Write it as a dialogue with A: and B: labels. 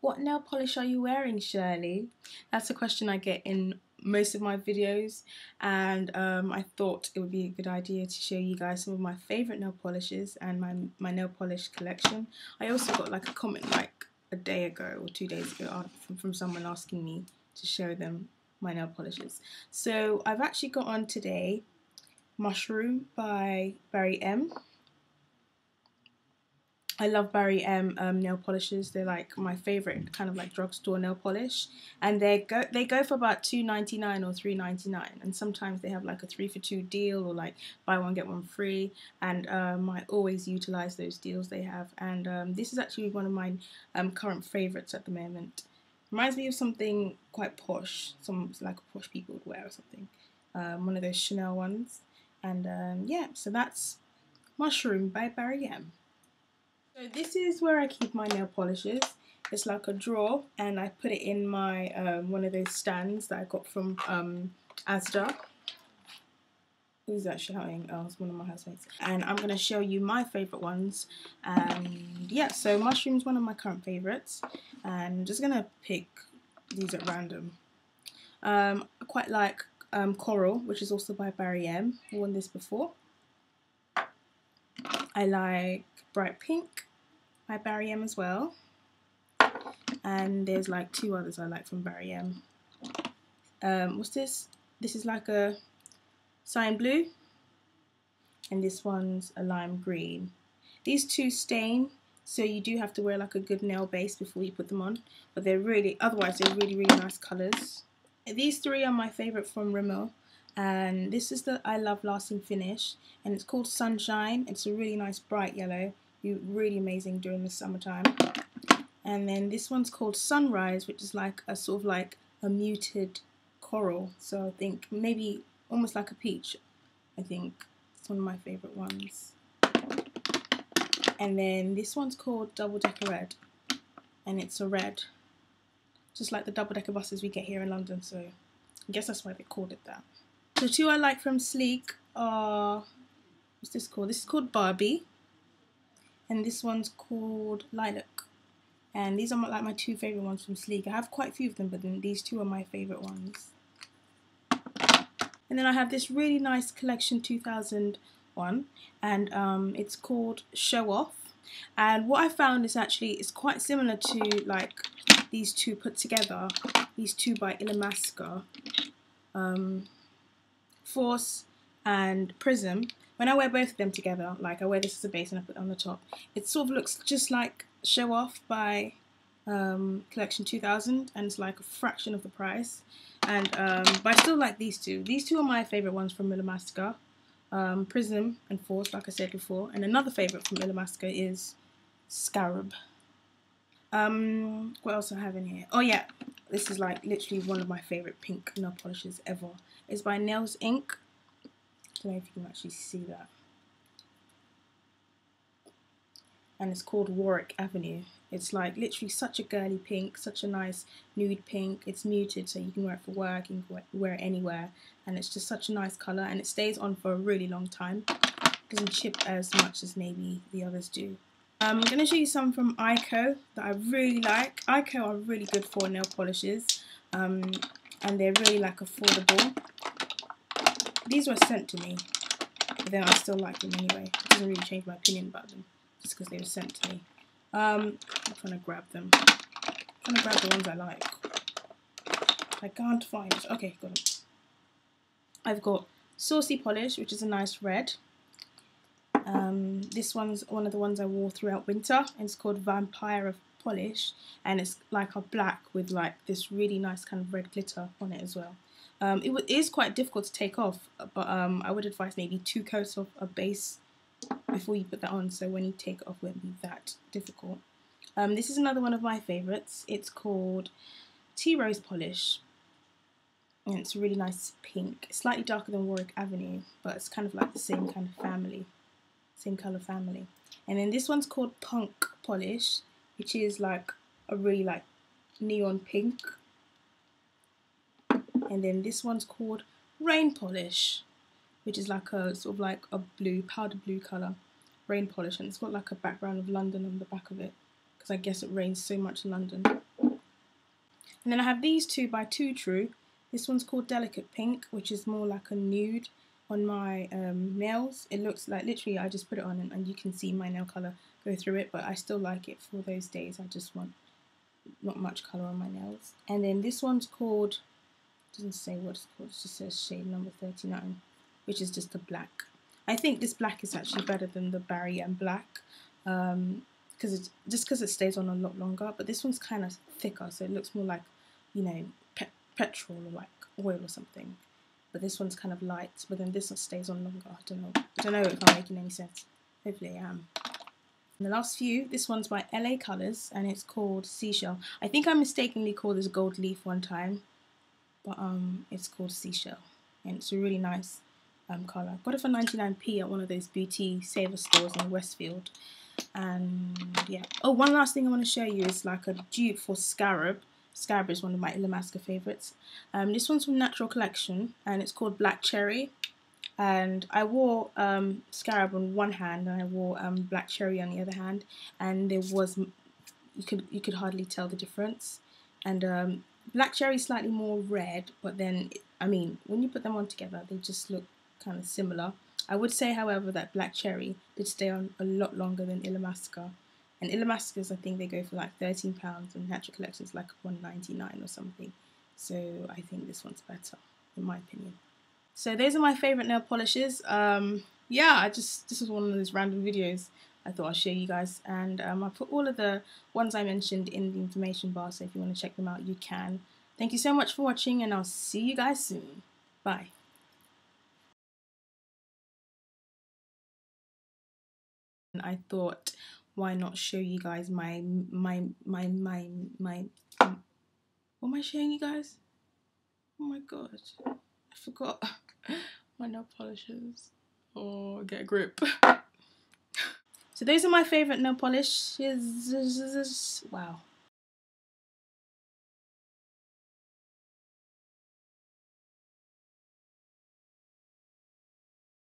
A: What nail polish are you wearing, Shirley? That's a question I get in most of my videos and um, I thought it would be a good idea to show you guys some of my favourite nail polishes and my, my nail polish collection. I also got like a comment like a day ago or two days ago from, from someone asking me to show them my nail polishes. So I've actually got on today Mushroom by Barry M. I love Barry M um, nail polishes. They're like my favorite kind of like drugstore nail polish, and they go they go for about two ninety nine or three ninety nine, and sometimes they have like a three for two deal or like buy one get one free. And um, I always utilize those deals they have. And um, this is actually one of my um, current favorites at the moment. Reminds me of something quite posh, some like posh people would wear or something. Um, one of those Chanel ones. And um, yeah, so that's Mushroom by Barry M. So this is where I keep my nail polishes. It's like a drawer and I put it in my um, one of those stands that I got from um, Asda. Who's that shouting? Oh, it's one of my housemates. And I'm going to show you my favourite ones. And yeah, so Mushroom's one of my current favourites. And I'm just going to pick these at random. Um, I quite like um, Coral, which is also by Barry M. I worn this before. I like Bright Pink by Barry M as well. And there's like two others I like from Barry M. Um, what's this? This is like a cyan blue. And this one's a lime green. These two stain, so you do have to wear like a good nail base before you put them on. But they're really, otherwise they're really, really nice colours. These three are my favourite from Rimmel and this is the I Love Lasting Finish and it's called Sunshine. It's a really nice bright yellow really amazing during the summertime. And then this one's called Sunrise, which is like a sort of like a muted coral. So I think maybe almost like a peach. I think it's one of my favorite ones. And then this one's called Double Decker Red, and it's a red, just like the double decker buses we get here in London. So I guess that's why they called it that. The two I like from Sleek are what's this called? This is called Barbie, and this one's called Lilac. And these are my, like my two favorite ones from Sleek. I have quite a few of them, but then these two are my favorite ones. And then I have this really nice collection 2001, and um, it's called Show Off. And what I found is actually it's quite similar to like these two put together. These two by Illamasqua, um, Force and Prism when I wear both of them together, like I wear this as a base and I put on the top, it sort of looks just like Show Off by um, Collection 2000 and it's like a fraction of the price. And um, But I still like these two. These two are my favourite ones from Illamasqua. Um, Prism and Force, like I said before. And another favourite from Illamasqua is Scarab. Um, what else do I have in here? Oh yeah, this is like literally one of my favourite pink nail polishes ever. It's by Nails Inc don't know if you can actually see that. And it's called Warwick Avenue. It's like literally such a girly pink, such a nice nude pink. It's muted so you can wear it for work, you can wear it anywhere. And it's just such a nice colour and it stays on for a really long time. It doesn't chip as much as maybe the others do. Um, I'm going to show you some from Eyeko that I really like. Eyeko are really good for nail polishes um, and they're really like affordable. These were sent to me, but then I still like them anyway. It doesn't really change my opinion about them, just because they were sent to me. Um, I'm trying to grab them. I'm trying to grab the ones I like. I can't find it. Okay, got them. I've got Saucy Polish, which is a nice red. Um, this one's one of the ones I wore throughout winter, it's called Vampira Polish, and it's like a black with like this really nice kind of red glitter on it as well. Um, it is quite difficult to take off, but um, I would advise maybe two coats of a base before you put that on, so when you take it off, it won't be that difficult. Um, this is another one of my favourites. It's called Tea Rose Polish, and it's a really nice pink. Slightly darker than Warwick Avenue, but it's kind of like the same kind of family, same colour family. And then this one's called Punk Polish, which is like a really like neon pink and then this one's called Rain Polish, which is like a sort of like a blue, powder blue colour rain polish, and it's got like a background of London on the back of it, because I guess it rains so much in London. And then I have these two by 2True. This one's called Delicate Pink, which is more like a nude on my um, nails. It looks like literally I just put it on and, and you can see my nail colour go through it, but I still like it for those days. I just want not much colour on my nails. And then this one's called, doesn't say what it's called, it just says shade number 39, which is just a black. I think this black is actually better than the Barry M black. Um, because it's just because it stays on a lot longer. But this one's kind of thicker, so it looks more like, you know, pe petrol or like oil or something. But this one's kind of light, but then this one stays on longer. I don't know. I don't know if I'm making any sense. Hopefully I am. And the last few, this one's by LA Colors and it's called Seashell. I think I mistakenly called this Gold Leaf one time, but um, it's called Seashell and it's a really nice um, colour. Got it for 99p at one of those beauty saver stores in Westfield. And yeah. Oh, one last thing I want to show you is like a dupe for Scarab. Scarab is one of my Illamasqua favourites. Um, this one's from Natural Collection and it's called Black Cherry. And I wore um, Scarab on one hand and I wore um, Black Cherry on the other hand. And there was, you could, you could hardly tell the difference. And um, Black Cherry is slightly more red, but then, I mean, when you put them on together, they just look kind of similar. I would say, however, that Black Cherry did stay on a lot longer than Illamasqua. And Illamasquas, I think they go for like £13 and Natural Collections like 199 or something. So I think this one's better, in my opinion. So those are my favourite nail polishes. Um, yeah, I just, this was one of those random videos I thought I'd show you guys. And um, I put all of the ones I mentioned in the information bar, so if you want to check them out, you can. Thank you so much for watching, and I'll see you guys soon. Bye. I thought, why not show you guys my my my my my what am I showing you guys? Oh my god. I forgot my nail polishes. Oh get a grip. So those are my favourite nail polishes. Wow.